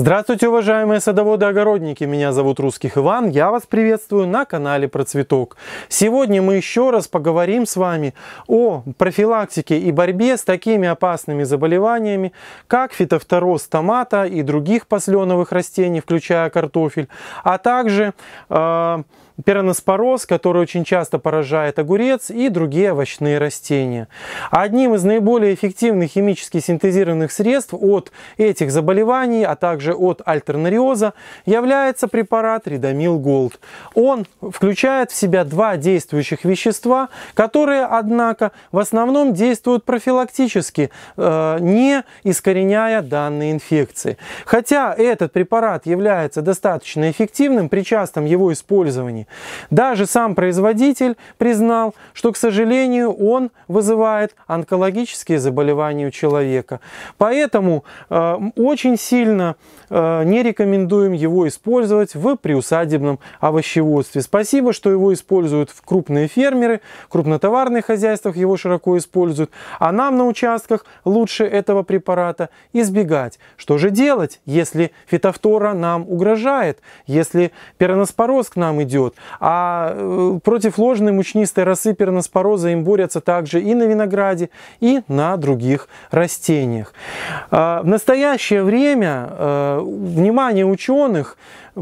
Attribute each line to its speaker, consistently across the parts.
Speaker 1: Здравствуйте, уважаемые садоводы-огородники! Меня зовут Русских Иван, я вас приветствую на канале Процветок. Сегодня мы еще раз поговорим с вами о профилактике и борьбе с такими опасными заболеваниями, как фитофтороз томата и других посленовых растений, включая картофель, а также э, пероноспороз, который очень часто поражает огурец и другие овощные растения. Одним из наиболее эффективных химически синтезированных средств от этих заболеваний, а также от альтернариоза, является препарат Ридомил Голд. Он включает в себя два действующих вещества, которые, однако, в основном действуют профилактически, э, не искореняя данные инфекции. Хотя этот препарат является достаточно эффективным при частом его использовании, даже сам производитель признал, что, к сожалению, он вызывает онкологические заболевания у человека. Поэтому э, очень сильно э, не рекомендуем его использовать в приусадебном овощеводстве. Спасибо, что его используют крупные фермеры, крупнотоварные хозяйства его широко используют, а нам на участках лучше этого препарата избегать. Что же делать, если фитофтора нам угрожает, если пероноспороз к нам идет? А э, против ложной мучнистой росы перноспороза им борются также и на винограде, и на других растениях. А, в настоящее время э, внимание ученых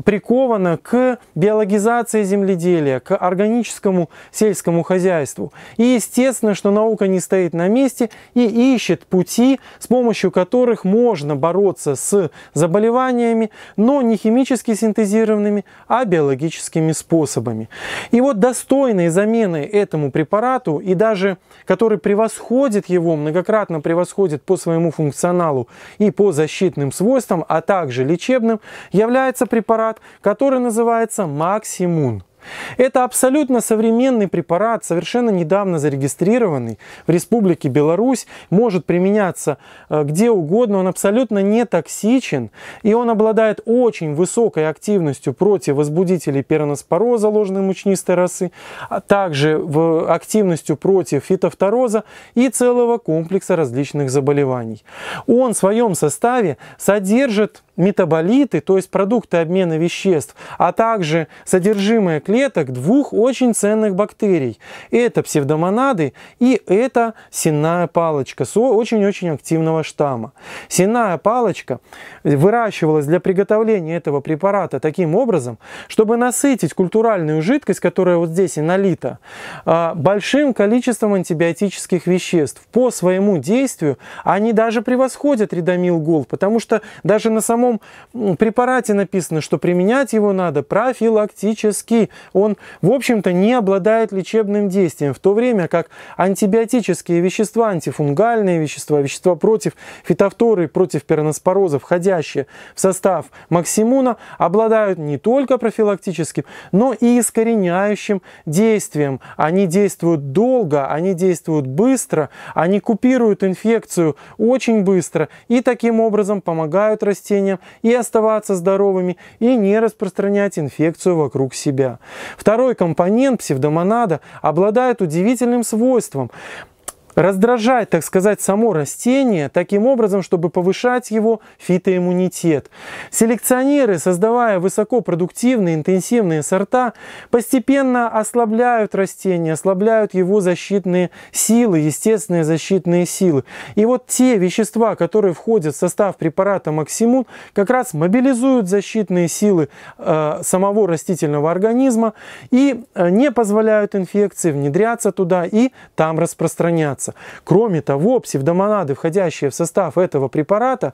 Speaker 1: приковано к биологизации земледелия, к органическому сельскому хозяйству. И естественно, что наука не стоит на месте и ищет пути, с помощью которых можно бороться с заболеваниями, но не химически синтезированными, а биологическими способами. И вот достойной заменой этому препарату, и даже который превосходит его, многократно превосходит по своему функционалу и по защитным свойствам, а также лечебным, является препарат, который называется Максимун. Это абсолютно современный препарат, совершенно недавно зарегистрированный в Республике Беларусь, может применяться э, где угодно, он абсолютно не токсичен, и он обладает очень высокой активностью против возбудителей пероноспороза, ложной мучнистой росы, а также в активностью против фитофтороза и целого комплекса различных заболеваний. Он в своем составе содержит метаболиты, то есть продукты обмена веществ, а также содержимое клеток двух очень ценных бактерий. Это псевдомонады и это сенная палочка с очень-очень активного штамма. Сенная палочка выращивалась для приготовления этого препарата таким образом, чтобы насытить культуральную жидкость, которая вот здесь и налита, а, большим количеством антибиотических веществ. По своему действию они даже превосходят ридомил голд, потому что даже на самом препарате написано, что применять его надо профилактически он, в общем-то, не обладает лечебным действием, в то время как антибиотические вещества, антифунгальные вещества, вещества против фитофторы, против пероноспороза, входящие в состав максимуна, обладают не только профилактическим, но и искореняющим действием. Они действуют долго, они действуют быстро, они купируют инфекцию очень быстро и таким образом помогают растениям и оставаться здоровыми, и не распространять инфекцию вокруг себя. Второй компонент псевдомонада обладает удивительным свойством раздражать, так сказать, само растение таким образом, чтобы повышать его фитоиммунитет. Селекционеры, создавая высокопродуктивные, интенсивные сорта, постепенно ослабляют растение, ослабляют его защитные силы, естественные защитные силы. И вот те вещества, которые входят в состав препарата Максимун, как раз мобилизуют защитные силы э, самого растительного организма и э, не позволяют инфекции внедряться туда и там распространяться является. Кроме того, псевдомонады, входящие в состав этого препарата,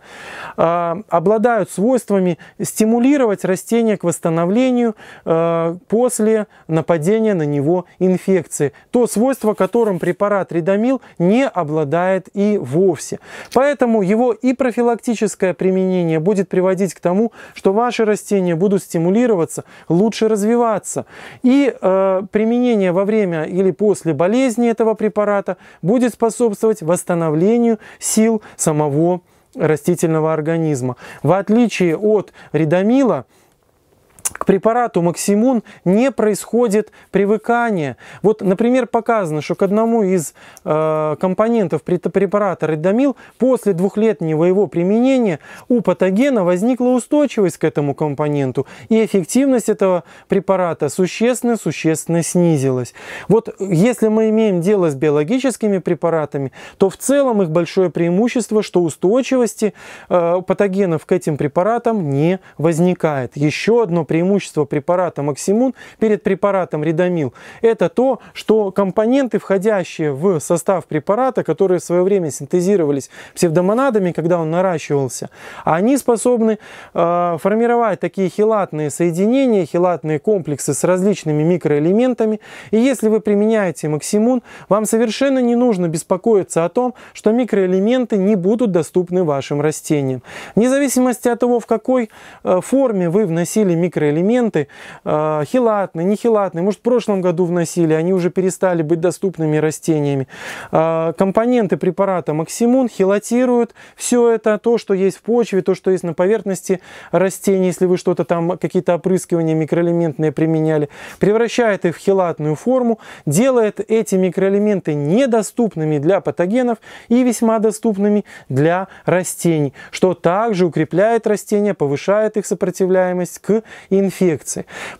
Speaker 1: э, обладают свойствами стимулировать растение к восстановлению э, после нападения на него инфекции. То свойство, которым препарат ридомил не обладает и вовсе. Поэтому его и профилактическое применение будет приводить к тому, что ваши растения будут стимулироваться, лучше развиваться. И э, применение во время или после болезни этого препарата будет будет способствовать восстановлению сил самого растительного организма. В отличие от ридомила, препарату Максимун не происходит привыкания. Вот, например, показано, что к одному из э, компонентов препарата Редомил после двухлетнего его применения у патогена возникла устойчивость к этому компоненту, и эффективность этого препарата существенно-существенно снизилась. Вот если мы имеем дело с биологическими препаратами, то в целом их большое преимущество, что устойчивости э, патогенов к этим препаратам не возникает. Еще одно преимущество препарата Максимун перед препаратом Редомил – это то, что компоненты, входящие в состав препарата, которые в свое время синтезировались псевдомонадами, когда он наращивался, они способны э, формировать такие хилатные соединения, хилатные комплексы с различными микроэлементами. И если вы применяете Максимун, вам совершенно не нужно беспокоиться о том, что микроэлементы не будут доступны вашим растениям. Вне зависимости от того, в какой э, форме вы вносили микроэлементы, э, хилатные, нехилатные, может в прошлом году вносили, они уже перестали быть доступными растениями. Э, компоненты препарата Максимун хилатируют все это, то, что есть в почве, то, что есть на поверхности растений, если вы что-то там, какие-то опрыскивания микроэлементные применяли, превращает их в хилатную форму, делает эти микроэлементы недоступными для патогенов и весьма доступными для растений, что также укрепляет растения, повышает их сопротивляемость к инфекции.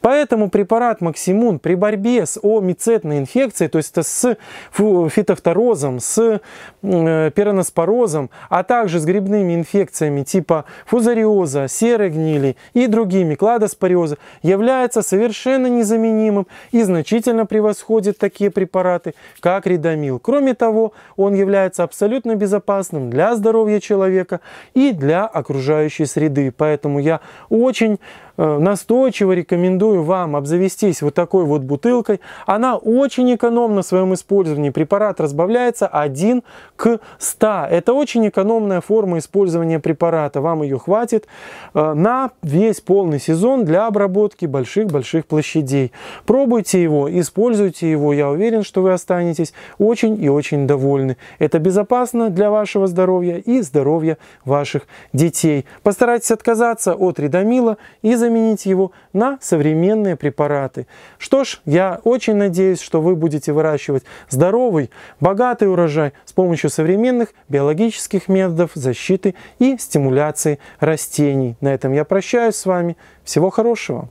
Speaker 1: Поэтому препарат Максимун при борьбе с омицетной инфекцией, то есть это с фитофторозом, с э, пероноспорозом, а также с грибными инфекциями типа фузариоза, серой гнили и другими, кладоспориоза, является совершенно незаменимым и значительно превосходит такие препараты, как Ридомил. Кроме того, он является абсолютно безопасным для здоровья человека и для окружающей среды. Поэтому я очень настойчиво рекомендую вам обзавестись вот такой вот бутылкой. Она очень экономна в своем использовании. Препарат разбавляется 1 к 100. Это очень экономная форма использования препарата. Вам ее хватит э, на весь полный сезон для обработки больших-больших площадей. Пробуйте его, используйте его. Я уверен, что вы останетесь очень и очень довольны. Это безопасно для вашего здоровья и здоровья ваших детей. Постарайтесь отказаться от редомила и заменить его на современные препараты. Что ж, я очень надеюсь, что вы будете выращивать здоровый, богатый урожай с помощью современных биологических методов защиты и стимуляции растений. На этом я прощаюсь с вами. Всего хорошего!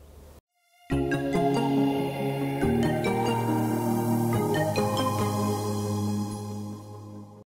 Speaker 1: thank you